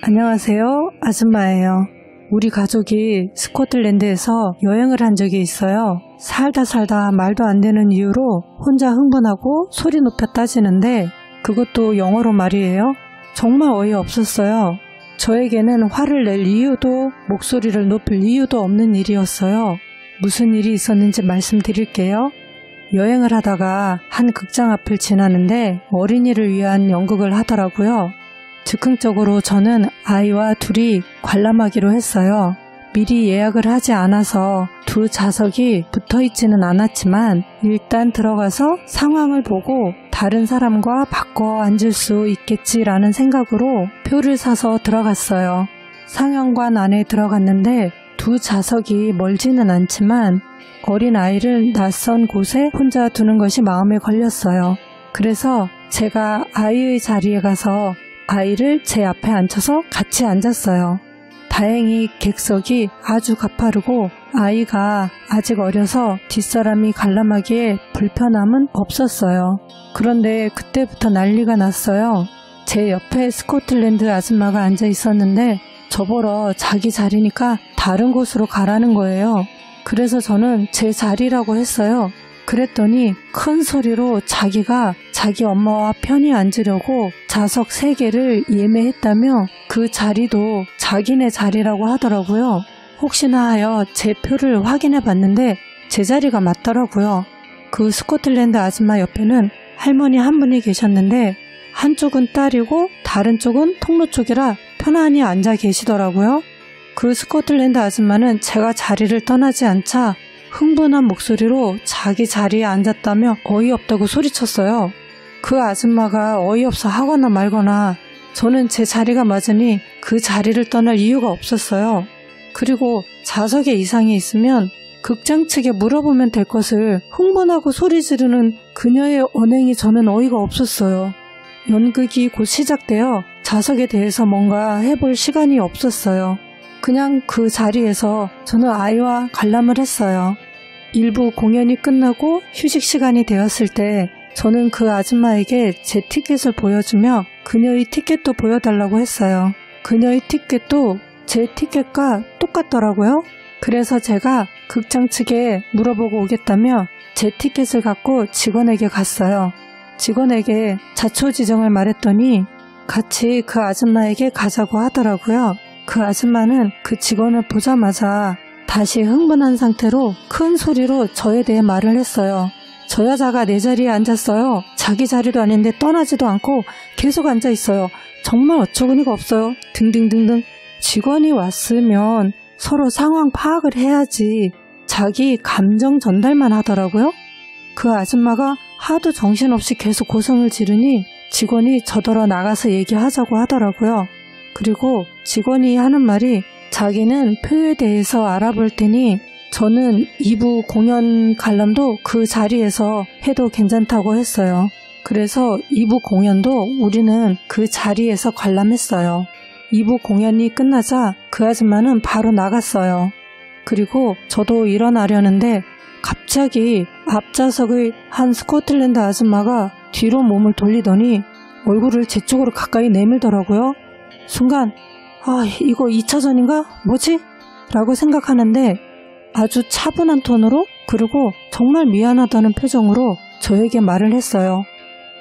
안녕하세요. 아줌마예요. 우리 가족이 스코틀랜드에서 여행을 한 적이 있어요. 살다 살다 말도 안 되는 이유로 혼자 흥분하고 소리 높여 따지는데 그것도 영어로 말이에요. 정말 어이없었어요. 저에게는 화를 낼 이유도 목소리를 높일 이유도 없는 일이었어요. 무슨 일이 있었는지 말씀드릴게요. 여행을 하다가 한 극장 앞을 지나는데 어린이를 위한 연극을 하더라고요. 즉흥적으로 저는 아이와 둘이 관람하기로 했어요. 미리 예약을 하지 않아서 두 좌석이 붙어 있지는 않았지만 일단 들어가서 상황을 보고 다른 사람과 바꿔 앉을 수 있겠지라는 생각으로 표를 사서 들어갔어요. 상영관 안에 들어갔는데 두 좌석이 멀지는 않지만 어린 아이를 낯선 곳에 혼자 두는 것이 마음에 걸렸어요. 그래서 제가 아이의 자리에 가서 아이를 제 앞에 앉혀서 같이 앉았어요. 다행히 객석이 아주 가파르고 아이가 아직 어려서 뒷사람이 관람하기에 불편함은 없었어요. 그런데 그때부터 난리가 났어요. 제 옆에 스코틀랜드 아줌마가 앉아 있었는데 저보러 자기 자리니까 다른 곳으로 가라는 거예요. 그래서 저는 제 자리라고 했어요. 그랬더니 큰 소리로 자기가 자기 엄마와 편히 앉으려고 좌석 3개를 예매했다며 그 자리도 자기네 자리라고 하더라고요. 혹시나 하여 제 표를 확인해 봤는데 제 자리가 맞더라고요. 그 스코틀랜드 아줌마 옆에는 할머니 한 분이 계셨는데 한쪽은 딸이고 다른 쪽은 통로 쪽이라 편안히 앉아 계시더라고요. 그 스코틀랜드 아줌마는 제가 자리를 떠나지 않자 흥분한 목소리로 자기 자리에 앉았다며 어이없다고 소리쳤어요. 그 아줌마가 어이없어 하거나 말거나 저는 제 자리가 맞으니 그 자리를 떠날 이유가 없었어요. 그리고 좌석에 이상이 있으면 극장 측에 물어보면 될 것을 흥분하고 소리 지르는 그녀의 언행이 저는 어이가 없었어요. 연극이 곧 시작되어 좌석에 대해서 뭔가 해볼 시간이 없었어요. 그냥 그 자리에서 저는 아이와 관람을 했어요. 일부 공연이 끝나고 휴식 시간이 되었을 때 저는 그 아줌마에게 제 티켓을 보여주며 그녀의 티켓도 보여달라고 했어요. 그녀의 티켓도 제 티켓과 똑같더라고요. 그래서 제가 극장 측에 물어보고 오겠다며 제 티켓을 갖고 직원에게 갔어요. 직원에게 자초지정을 말했더니 같이 그 아줌마에게 가자고 하더라고요. 그 아줌마는 그 직원을 보자마자 다시 흥분한 상태로 큰 소리로 저에 대해 말을 했어요. 저 여자가 내 자리에 앉았어요. 자기 자리도 아닌데 떠나지도 않고 계속 앉아 있어요. 정말 어처구니가 없어요. 등등등등. 직원이 왔으면 서로 상황 파악을 해야지 자기 감정 전달만 하더라고요. 그 아줌마가 하도 정신없이 계속 고성을 지르니 직원이 저더러 나가서 얘기하자고 하더라고요. 그리고 직원이 하는 말이 자기는 표에 대해서 알아볼 테니 저는 2부 공연 관람도 그 자리에서 해도 괜찮다고 했어요. 그래서 2부 공연도 우리는 그 자리에서 관람했어요. 2부 공연이 끝나자 그 아줌마는 바로 나갔어요. 그리고 저도 일어나려는데 갑자기 앞좌석의 한 스코틀랜드 아줌마가 뒤로 몸을 돌리더니 얼굴을 제 쪽으로 가까이 내밀더라고요. 순간 아 이거 2차전인가? 뭐지? 라고 생각하는데 아주 차분한 톤으로 그리고 정말 미안하다는 표정으로 저에게 말을 했어요.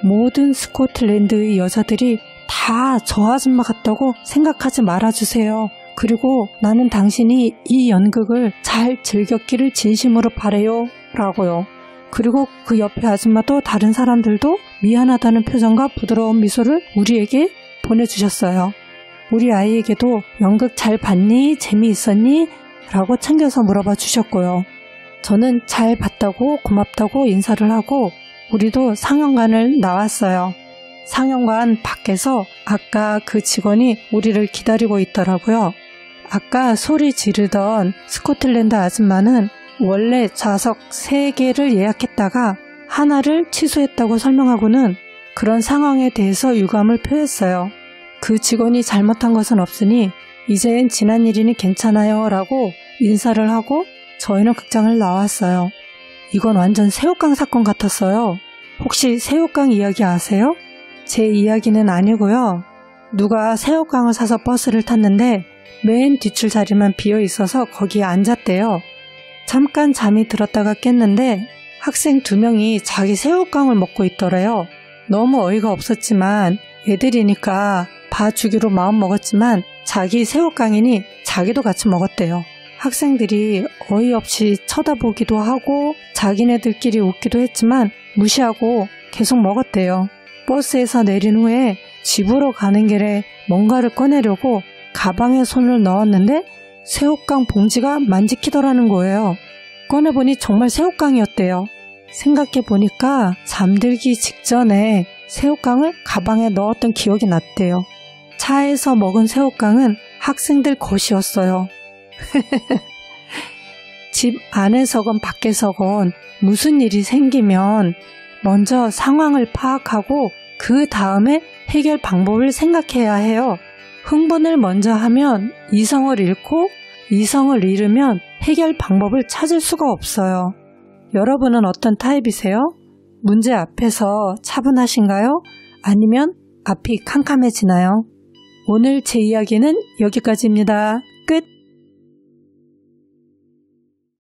모든 스코틀랜드의 여자들이 다 저 아줌마 같다고 생각하지 말아주세요. 그리고 나는 당신이 이 연극을 잘 즐겼기를 진심으로 바래요. 라고요. 그리고 그 옆에 아줌마도 다른 사람들도 미안하다는 표정과 부드러운 미소를 우리에게 보내주셨어요. 우리 아이에게도 연극 잘 봤니? 재미있었니? 라고 챙겨서 물어봐 주셨고요. 저는 잘 봤다고 고맙다고 인사를 하고 우리도 상영관을 나왔어요. 상영관 밖에서 아까 그 직원이 우리를 기다리고 있더라고요. 아까 소리 지르던 스코틀랜드 아줌마는 원래 좌석 3개를 예약했다가 하나를 취소했다고 설명하고는 그런 상황에 대해서 유감을 표했어요. 그 직원이 잘못한 것은 없으니 이젠 지난 일이니 괜찮아요 라고 인사를 하고 저희는 극장을 나왔어요. 이건 완전 새우깡 사건 같았어요. 혹시 새우깡 이야기 아세요? 제 이야기는 아니고요. 누가 새우깡을 사서 버스를 탔는데 맨 뒷줄 자리만 비어 있어서 거기에 앉았대요. 잠깐 잠이 들었다가 깼는데 학생 두 명이 자기 새우깡을 먹고 있더래요. 너무 어이가 없었지만 애들이니까 봐주기로 마음 먹었지만 자기 새우깡이니 자기도 같이 먹었대요. 학생들이 어이없이 쳐다보기도 하고 자기네들끼리 웃기도 했지만 무시하고 계속 먹었대요. 버스에서 내린 후에 집으로 가는 길에 뭔가를 꺼내려고 가방에 손을 넣었는데 새우깡 봉지가 만지키더라는 거예요. 꺼내보니 정말 새우깡이었대요. 생각해보니까 잠들기 직전에 새우깡을 가방에 넣었던 기억이 났대요. 차에서 먹은 새우깡은 학생들 것이었어요. 집 안에서건 밖에서건 무슨 일이 생기면 먼저 상황을 파악하고 그 다음에 해결 방법을 생각해야 해요. 흥분을 먼저 하면 이성을 잃고 이성을 잃으면 해결 방법을 찾을 수가 없어요. 여러분은 어떤 타입이세요? 문제 앞에서 차분하신가요? 아니면 앞이 캄캄해지나요? 오늘 제 이야기는 여기까지입니다.